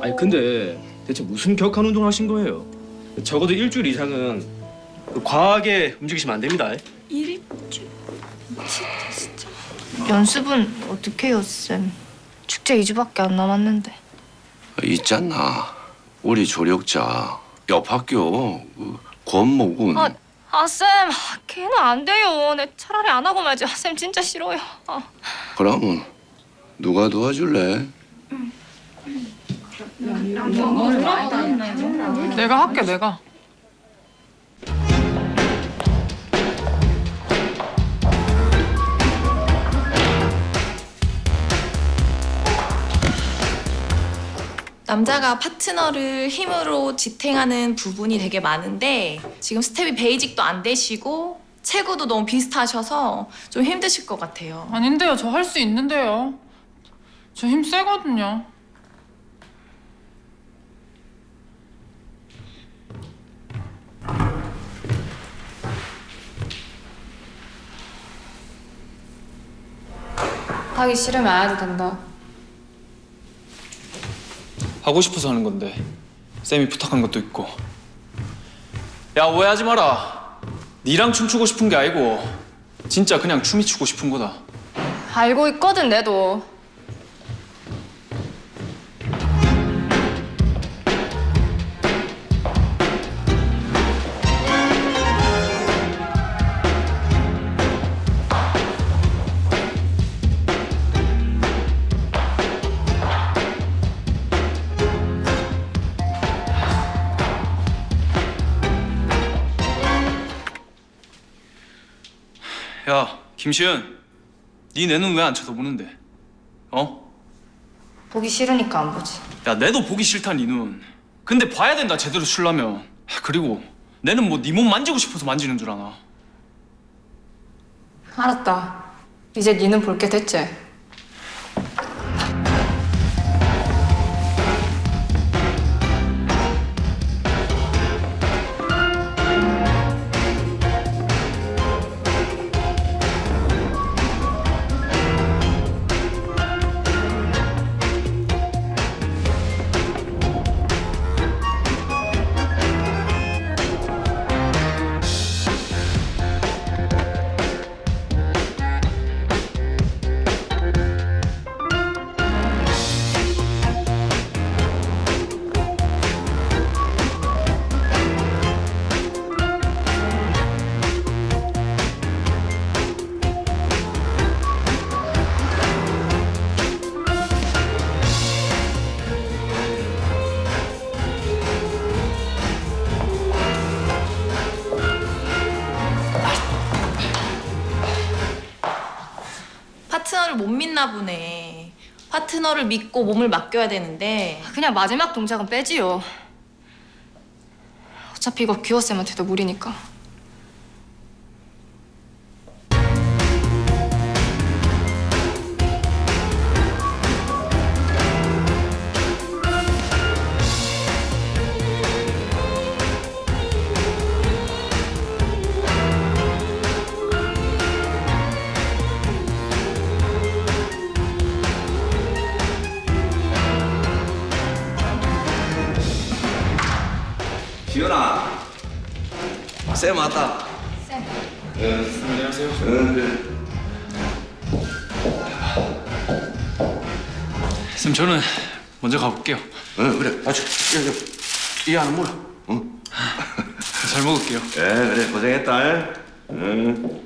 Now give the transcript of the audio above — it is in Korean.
아니 근데 대체 무슨 격한 운동을 하신 거예요? 적어도 일주일 이상은 과하게 움직이시면 안 됩니다. 일주 진짜 진짜. 연습은 어떻게 해요, 쌤? 축제 2주밖에 안 남았는데. 있잖아. 우리 조력자 옆 학교 그 권모군. 아, 아 쌤, 아, 걔는 안 돼요. 내 차라리 안 하고 말지. 아, 쌤 진짜 싫어요. 아. 그러면 누가 도와줄래? 내가 할게 내가. 남자가 파트너를 힘으로 지탱하는 부분이 되게 많은데 지금 스텝이 베이직도 안 되시고 체구도 너무 비슷하셔서 좀 힘드실 것 같아요. 아닌데요 저 할 수 있는데요. 저 힘 세거든요. 하기 싫으면 안 해도 된다. 하고 싶어서 하는 건데 쌤이 부탁한 것도 있고 야 오해하지 마라 니랑 춤추고 싶은 게 아니고 진짜 그냥 춤이 추고 싶은 거다 알고 있거든, 내도. 야 김시은 니내눈왜안 쳐다보는데 어? 보기 싫으니까 안 보지. 야 내도 보기 싫다 니눈 근데 봐야 된다 제대로 추려면 아, 그리고 내는 뭐니몸 만지고 싶어서 만지는 줄 아나 알았다. 이제 니는 볼 게 됐지? 파트너를 못 믿나 보네. 파트너를 믿고 몸을 맡겨야 되는데 그냥 마지막 동작은 빼지요. 어차피 이거 기호쌤한테도 무리니까. 지연아. 쌤 왔다. 안녕하세요 응, 그래. 쌤 저는 먼저 가볼게요 응, 그래. 아주 야, 야, 이 하나 물어. 응. 잘 먹을게요 예, 그래. 고생했다. 응.